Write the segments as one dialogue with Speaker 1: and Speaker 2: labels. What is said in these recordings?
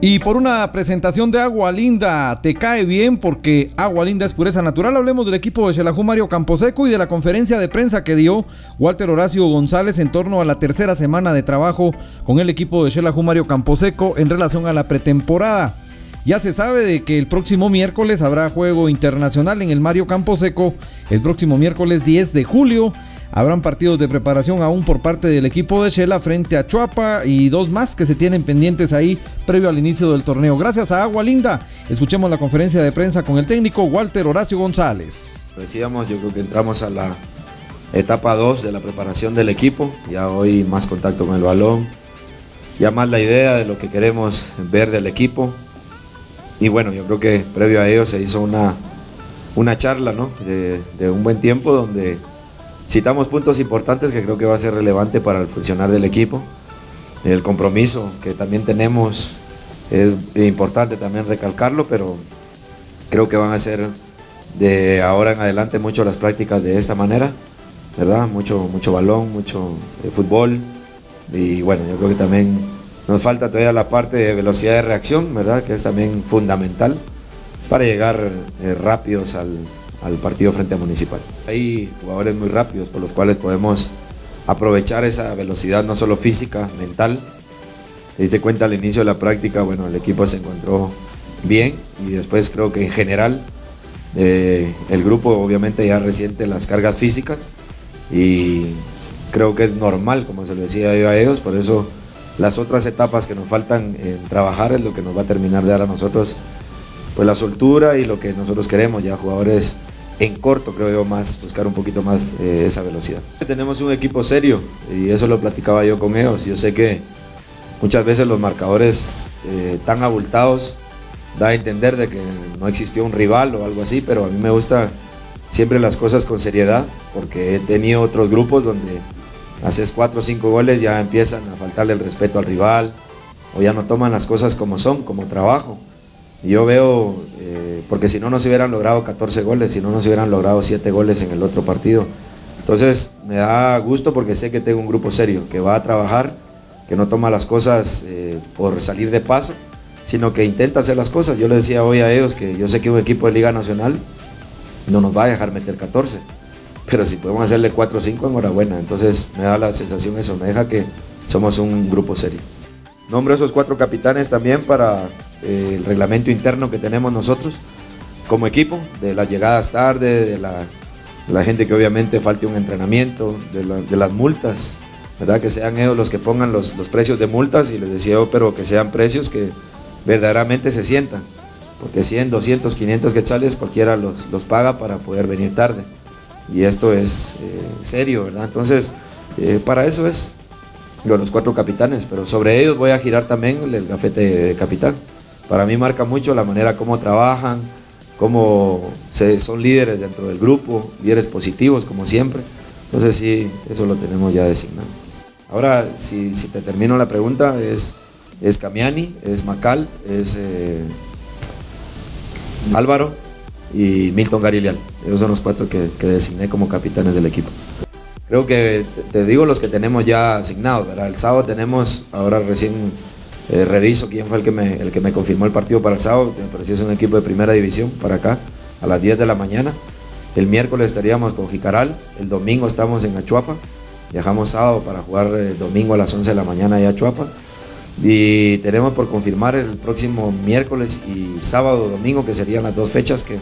Speaker 1: Y por una presentación de Agua Linda, ¿te cae bien? Porque Agua Linda es pureza natural. Hablemos del equipo de Xelajú Mario Camposeco y de la conferencia de prensa que dio Walter Horacio González en torno a la tercera semana de trabajo con el equipo de Xelajú Mario Camposeco en relación a la pretemporada. Ya se sabe de que el próximo miércoles habrá juego internacional en el Mario Camposeco, el próximo miércoles 10 de julio Habrán partidos de preparación aún por parte del equipo de Shela frente a Chuapa y dos más que se tienen pendientes ahí previo al inicio del torneo. Gracias a Agua Linda, escuchemos la conferencia de prensa con el técnico Walter Horacio González.
Speaker 2: Decíamos, yo creo que entramos a la etapa 2 de la preparación del equipo, ya hoy más contacto con el balón, ya más la idea de lo que queremos ver del equipo. Y bueno, yo creo que previo a ello se hizo una, una charla ¿no? de, de un buen tiempo donde Citamos puntos importantes que creo que va a ser relevante para el funcionar del equipo. El compromiso que también tenemos es importante también recalcarlo, pero creo que van a ser de ahora en adelante mucho las prácticas de esta manera, ¿verdad? Mucho, mucho balón, mucho eh, fútbol. Y bueno, yo creo que también nos falta todavía la parte de velocidad de reacción, ¿verdad? Que es también fundamental para llegar eh, rápidos al, al partido frente a Municipal. Hay jugadores muy rápidos por los cuales podemos aprovechar esa velocidad no solo física, mental. Te diste cuenta al inicio de la práctica, bueno, el equipo se encontró bien y después creo que en general eh, el grupo obviamente ya resiente las cargas físicas y creo que es normal, como se lo decía yo a ellos, por eso las otras etapas que nos faltan en trabajar es lo que nos va a terminar de dar a nosotros pues la soltura y lo que nosotros queremos, ya jugadores en corto, creo yo, más, buscar un poquito más eh, esa velocidad. Tenemos un equipo serio y eso lo platicaba yo con ellos. Yo sé que muchas veces los marcadores eh, tan abultados da a entender de que no existió un rival o algo así, pero a mí me gusta siempre las cosas con seriedad, porque he tenido otros grupos donde haces cuatro o cinco goles, ya empiezan a faltarle el respeto al rival, o ya no toman las cosas como son, como trabajo. Yo veo porque si no, no se hubieran logrado 14 goles, si no, no se hubieran logrado 7 goles en el otro partido. Entonces, me da gusto porque sé que tengo un grupo serio, que va a trabajar, que no toma las cosas eh, por salir de paso, sino que intenta hacer las cosas. Yo les decía hoy a ellos que yo sé que un equipo de Liga Nacional no nos va a dejar meter 14, pero si podemos hacerle 4 o 5, enhorabuena. Entonces, me da la sensación eso, me deja que somos un grupo serio. Nombro a esos cuatro capitanes también para el reglamento interno que tenemos nosotros como equipo, de las llegadas tarde, de la, gente que obviamente falte un entrenamiento, de, las multas, ¿verdad? Que sean ellos los que pongan los, precios de multas y les decía yo, pero que sean precios que verdaderamente se sientan, porque 100, 200, 500 quetzales cualquiera los, los paga para poder venir tarde. Y esto es eh, serio, ¿verdad? Entonces, eh, para eso es los cuatro capitanes, pero sobre ellos voy a girar también el gafete de capitán. Para mí marca mucho la manera como trabajan, cómo son líderes dentro del grupo, líderes positivos como siempre. Entonces sí, eso lo tenemos ya designado. Ahora, si, te termino la pregunta, es, es Camiani, es Macal, es eh, Álvaro y Milton Garilial. Esos son los cuatro que, que designé como capitanes del equipo. Creo que te digo los que tenemos ya asignados. El sábado tenemos, ahora recién eh, reviso quién fue el que, me, el que me confirmó el partido para el sábado. Me pareció ser un equipo de primera división para acá, a las 10 de la mañana. El miércoles estaríamos con Jicaral. El domingo estamos en Achuapa. Viajamos sábado para jugar el eh, domingo a las 11 de la mañana en Achuapa. Y tenemos por confirmar el próximo miércoles y sábado, domingo, que serían las dos fechas que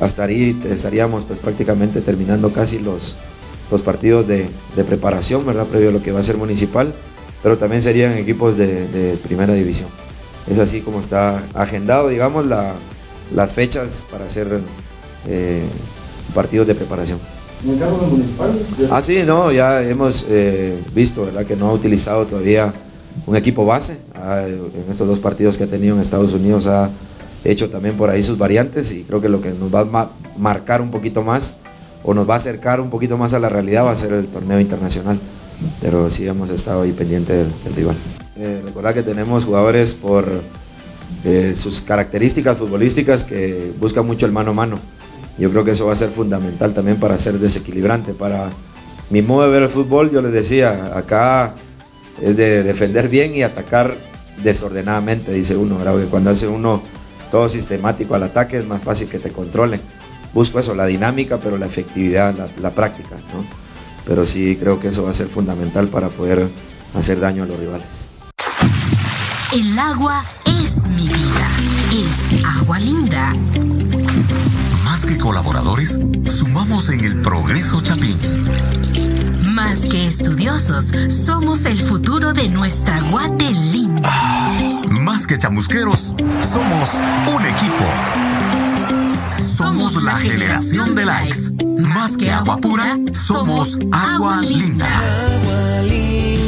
Speaker 2: hasta ahí estaríamos pues prácticamente terminando casi los, los partidos de, preparación, ¿verdad? Previo a lo que va a ser municipal, pero también serían equipos de, primera división. Es así como está agendado, digamos, las fechas para hacer eh, partidos de preparación. municipal? Ah, sí, no, ya hemos eh, visto, ¿verdad? Que no ha utilizado todavía un equipo base. Ah, en estos dos partidos que ha tenido en Estados Unidos ha hecho también por ahí sus variantes y creo que lo que nos va a marcar un poquito más o nos va a acercar un poquito más a la realidad va a ser el torneo internacional. Pero sí hemos estado ahí pendiente del, rival. Eh, recordad que tenemos jugadores por eh, sus características futbolísticas que buscan mucho el mano a mano. Yo creo que eso va a ser fundamental también para ser desequilibrante. Para mi modo de ver el fútbol, yo les decía, acá es de defender bien y atacar desordenadamente, dice uno, cuando hace uno todo sistemático al ataque es más fácil que te controlen. Busco eso, la dinámica, pero la efectividad, la, la práctica, ¿no? Pero sí creo que eso va a ser fundamental para poder hacer daño a los rivales.
Speaker 3: El agua es mi vida, es agua linda.
Speaker 4: Más que colaboradores, sumamos en el progreso Chapín.
Speaker 3: Más que estudiosos, somos el futuro de nuestra Guate linda.
Speaker 4: Más que chamusqueros, somos un equipo. Somos la generación de likes. Más que agua pura, somos agua linda.
Speaker 5: Agua linda.